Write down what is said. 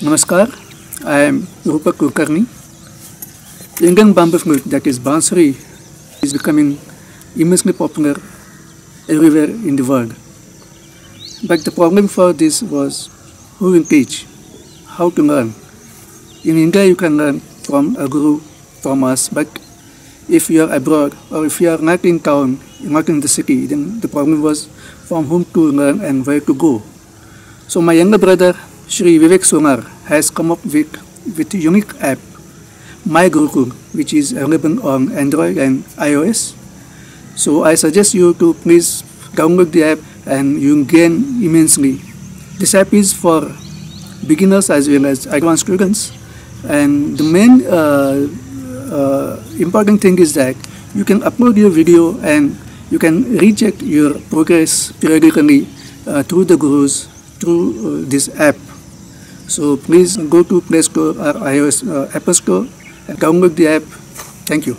Namaskar, I am Rupak Kulkarni. Indian bamboo flute, that is Bansuri, is becoming immensely popular everywhere in the world. But the problem for this was who will teach, how to learn. In India, you can learn from a guru, from us, but if you are abroad or if you are not in town, not in the city, then the problem was from whom to learn and where to go. So my younger brother, Shri Vivek Sonar, has come up with, with a unique app, My Gurukul, which is available on Android and iOS. So I suggest you to please download the app and you gain immensely. This app is for beginners as well as advanced students. And the main uh, uh, important thing is that you can upload your video and you can recheck your progress periodically uh, through the gurus through uh, this app. So please go to Play Store or iOS uh, Apple Store and download the app. Thank you.